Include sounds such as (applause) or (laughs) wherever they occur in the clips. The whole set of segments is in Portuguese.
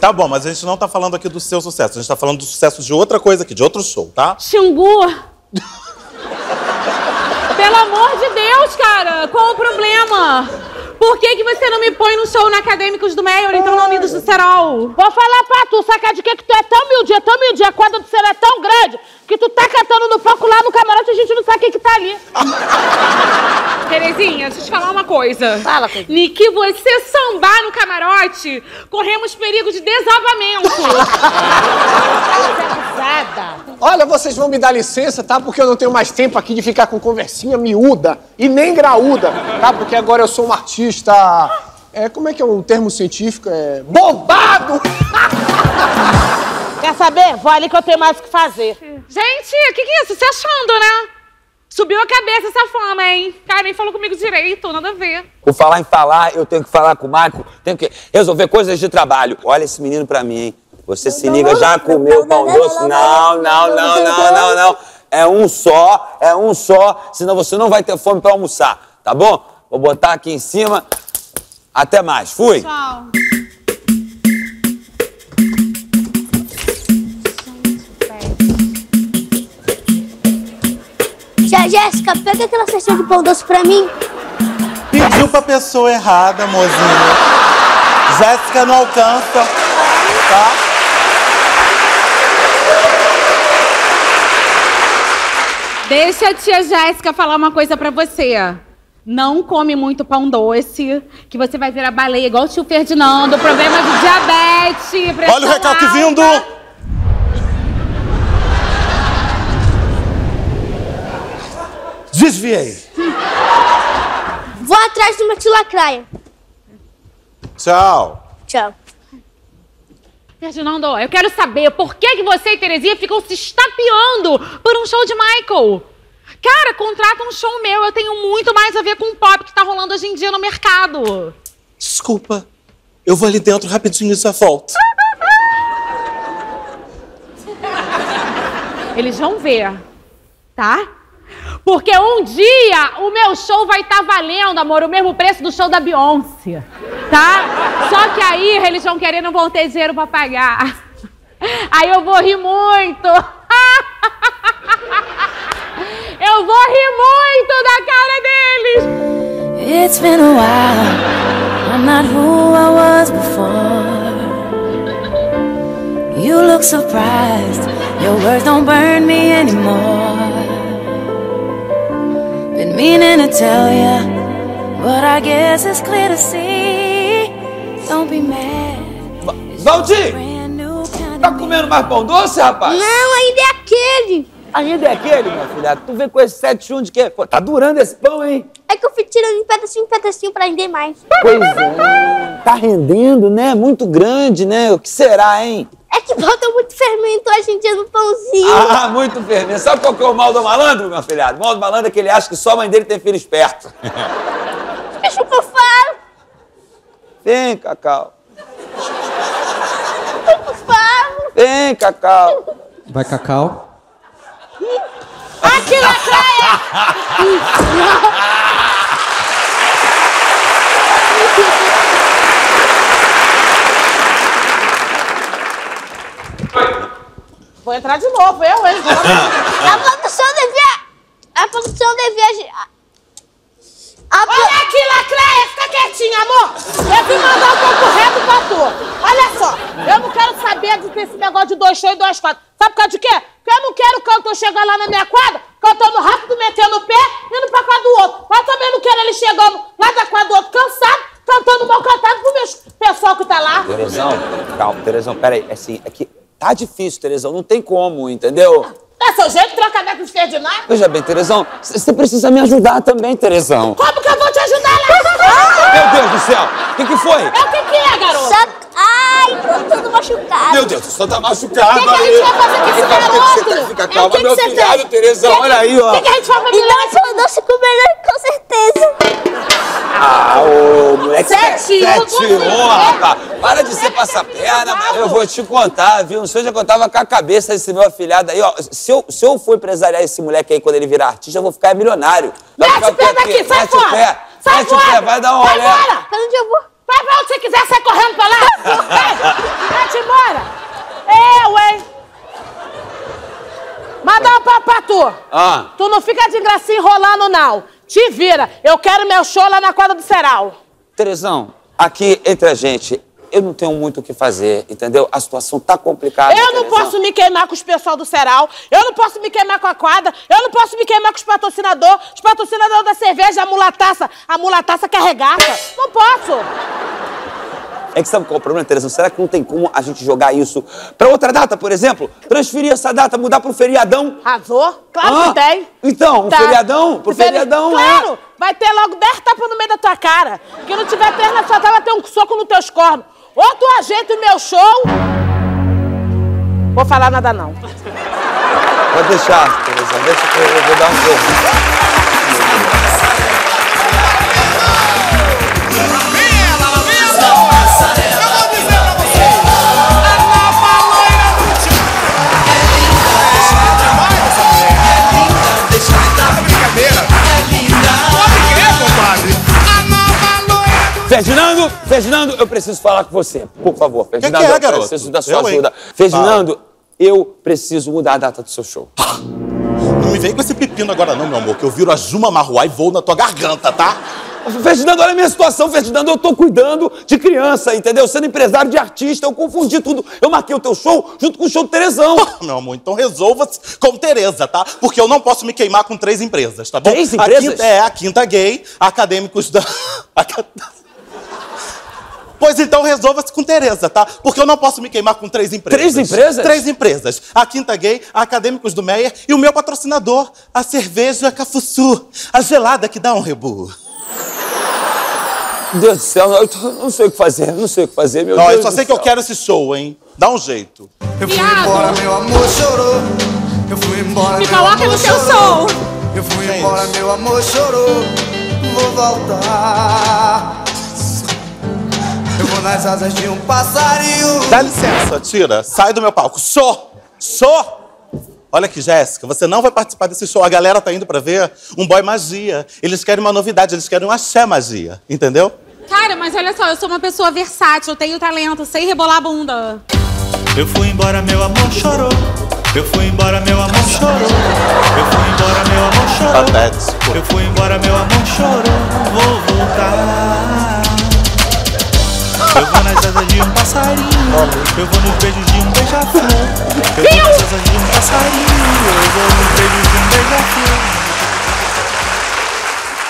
Tá bom, mas a gente não tá falando aqui do seu sucesso. A gente tá falando do sucesso de outra coisa aqui, de outro show, tá? Xingu. Pelo amor de Deus, cara, qual o problema? Por que, que você não me põe no show na Acadêmicos do Mayor, então na Unidos do Serol? Vou falar pra tu, sacar de que que tu é tão humilde, é tão humilde, a quadra do céu é tão grande, que tu tá cantando no palco lá no camarote e a gente não sabe quem que tá ali. (laughs) Terezinha, deixa eu te falar uma coisa. Fala, coisa. Niki, você sambar no camarote, corremos perigo de desabamento. (laughs) Olha, vocês vão me dar licença, tá? Porque eu não tenho mais tempo aqui de ficar com conversinha miúda e nem graúda, tá? Porque agora eu sou um artista. É, como é que é o termo científico? É. Bombado! Quer saber? Vou ali que eu tenho mais o que fazer. Gente, o que, que é isso? Você achando, né? Subiu a cabeça essa fama, hein? Cara, nem falou comigo direito, nada a ver. Por falar em falar, eu tenho que falar com o Marco, tenho que resolver coisas de trabalho. Olha esse menino pra mim, hein? Você se liga, já comeu pão doce? Não, não, não, não, não, não. É um só, é um só, senão você não vai ter fome pra almoçar, tá bom? Vou botar aqui em cima. Até mais, fui. Tchau. Jéssica, pega aquela cestinha de pão doce pra mim. Pediu pra pessoa errada, mozinha. Jéssica não alcança, tá? Deixa a tia Jéssica falar uma coisa pra você. Não come muito pão doce, que você vai virar baleia igual o tio Ferdinando. Problema de diabetes, pressão Olha o recalque alta. vindo! Desviei. Vou atrás de uma tilacraia. Tchau. Tchau. Ferdinando, eu quero saber por que, que você e Terezinha ficam se estapeando por um show de Michael. Cara, contrata um show meu, eu tenho muito mais a ver com o pop que tá rolando hoje em dia no mercado. Desculpa. Eu vou ali dentro rapidinho e já volto. Eles vão ver, tá? Porque um dia o meu show vai estar valendo, amor, o mesmo preço do show da Beyoncé, tá? Só que aí eles vão querer, não vão ter dinheiro pra pagar. Aí eu vou rir muito. (laughs) Eu vou rir muito da cara deles. It's been a while. I'm not who I was before. You look surprised. Your words don't burn me anymore. Meaning to tell ya, but I guess it's clear to see. Don't be mad. Valdir! Tá comendo mais pão doce, rapaz? Não, ainda é aquele. Ainda é aquele, minha filha. Tu vem com esse sete chum de quê? Pô, tá durando esse pão, hein? É que eu fui tirando em pedacinho em pedacinho pra render mais. Pois é. Tá rendendo, né? Muito grande, né? O que será, hein? Que bota muito fermento hoje em dia no pãozinho. Ah, muito firme. Sabe qual que é o mal do malandro, meu filhado? O mal do malandro é que ele acha que só a mãe dele tem filho esperto. (laughs) Deixa que eu falo. Vem, Cacau. Eu falo. Vem, Cacau. Vai, Cacau. Aqui na praia! (laughs) entrar de novo, eu, hein? (laughs) A produção devia. A produção devia. A Olha aqui, lacraia, fica quietinha, amor. Eu vim mandar um pouco reto pra tu. Olha só, eu não quero saber de ter esse negócio de dois shows e dois quadros. Sabe por causa de quê? Porque eu não quero o cantor chegar lá na minha quadra, cantando rápido, metendo o pé, indo pra quadra do outro. Mas também não quero ele chegando lá da quadra do outro cansado, cantando mal cantado pro meu pessoal que tá lá. Terezão, calma, Terezão, peraí. Assim, é que tá difícil, Terezão. Não tem como, entendeu? É seu jeito de trocar neto de Ferdinand? Veja bem, Terezão, você precisa me ajudar também, Terezão. Como que eu vou te ajudar lá? Meu Deus do céu! O que, que foi? É o que que é, garoto? Só... Ai, tô todo machucado. Meu Deus, você tá machucado O que que a gente vai fazer com esse garoto? Fica, fica É, calma, o que que meu você filhado, tem? Terezão, olha aí, ó. O que, que a gente vai fazer? Então esse pão doce com melhor, com certeza. Ah, ô, moleque. Sete, um, Sete, um, um, um, rapaz. Para de ser passaperna, mas eu vou te contar, viu? Não sei onde eu tava com a cabeça desse meu afilhado aí, ó. Se eu, se eu for empresariar esse moleque aí quando ele virar artista, eu vou ficar milionário. Vai Mete ficar o pé daqui, sai Mete o fora. pé. Sai Mete o fora. pé, vai dar um Sai olé. fora. Pra onde eu vou? Vai pra onde você quiser, sai correndo pra lá. Vai, vai-te embora. Eu, hein? Manda uma pra, pra tu. Ah. Tu não fica de gracinha enrolando, não. Te vira. Eu quero meu show lá na quadra do Ceral. Terezão, aqui entre a gente, eu não tenho muito o que fazer, entendeu? A situação tá complicada. Eu não posso me queimar com os pessoal do Ceral. Eu não posso me queimar com a quadra. Eu não posso me queimar com os patrocinadores. Os patrocinadores da cerveja, a mulataça. A mulataça que arregaça. Não posso. É que sabe qual é o problema, Terezão? Será que não tem como a gente jogar isso pra outra data, por exemplo? Transferir essa data, mudar pro feriadão? Arrasou? Claro Ah, que tem. então, um Tá. feriadão? Pro Feri- feriadão, Claro! é. Vai ter logo 10 tapas no meio da tua cara. Que não tiver perna na sua vai ter um soco nos teus cornos. Ou tu ajeita o meu show... Vou falar nada não. Pode deixar, Terezão. Deixa que eu, vou dar um jogo. Ferdinando, Ferdinando, eu preciso falar com você. Por favor, Ferdinando, que é, eu garoto? preciso da sua Eu, hein? ajuda. Ferdinando, eu preciso mudar a data do seu show. Não me vem com esse pepino agora não, meu amor, que eu viro a Juma Marruá e vou na tua garganta, tá? Ferdinando, olha a minha situação, Ferdinando. Eu tô cuidando de criança, entendeu? Sendo empresário de artista, eu confundi tudo. Eu marquei o teu show junto com o show do Terezão. Meu amor, então resolva-se com Tereza, tá? Porque eu não posso me queimar com três empresas, tá bom? Três A empresas? quinta- é, a Quinta Gay, Acadêmicos da... (laughs) Pois então resolva-se com Tereza, tá? Porque eu não posso me queimar com três empresas. Três empresas? Três empresas. A Quinta Gay, a Acadêmicos do Meyer e o meu patrocinador, a cerveja Cafuçu, a gelada que dá um rebu. Deus do céu, eu não sei o que fazer, não sei o que fazer, meu Ó, Deus eu só do sei que eu quero esse show, hein? Dá um jeito. Eu fui embora, meu amor chorou. Eu fui embora, Me meu coloca amor no teu chorou. som. Eu fui Gente. embora, meu amor chorou. Vou voltar. Nas asas de um passarinho. Dá licença, tira. Sai do meu palco. Só! Só! Olha aqui, Jéssica, você não vai participar desse show. A galera tá indo pra ver um boy magia. Eles querem uma novidade, eles querem um axé magia. Entendeu? Cara, mas olha só, eu sou uma pessoa versátil, eu tenho talento, sei rebolar a bunda. Eu fui embora, meu amor chorou. Eu fui embora, meu amor chorou. Eu fui embora, meu amor chorou. Patético. Eu fui embora, meu amor chorou. Asas de um passarinho. Eu vou nos beijos de um beija-flor. Eu nas asas de um passarinho. Eu vou nos beijos de um beija-flor.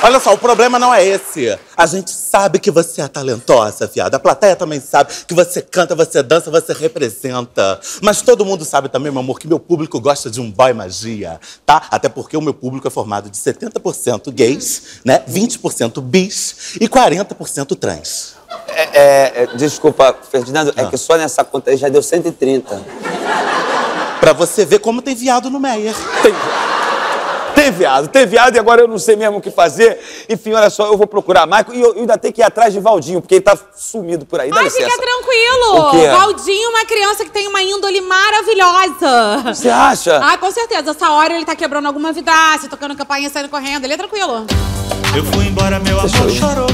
Olha só, o problema não é esse. A gente sabe que você é talentosa, fiada. A plateia também sabe que você canta, você dança, você representa. Mas todo mundo sabe também, meu amor, que meu público gosta de um boy magia, tá? Até porque o meu público é formado de 70% gays, né? 20% bis e 40% trans. É, é, é, desculpa, Ferdinando, Ah. é que só nessa conta aí já deu 130. Pra você ver como tem viado no Meyer. Tem, tem viado, tem viado e agora eu não sei mesmo o que fazer. Enfim, olha só, eu vou procurar Marco e eu, eu ainda tenho que ir atrás de Valdinho, porque ele tá sumido por aí. Dá Ai, licença. fica tranquilo. O quê? Valdinho é uma criança que tem uma índole maravilhosa. Você acha? Ah, com certeza. Essa hora ele tá quebrando alguma vidraça, tocando campainha, saindo correndo. Ele é tranquilo. Eu fui embora, meu amor chorou.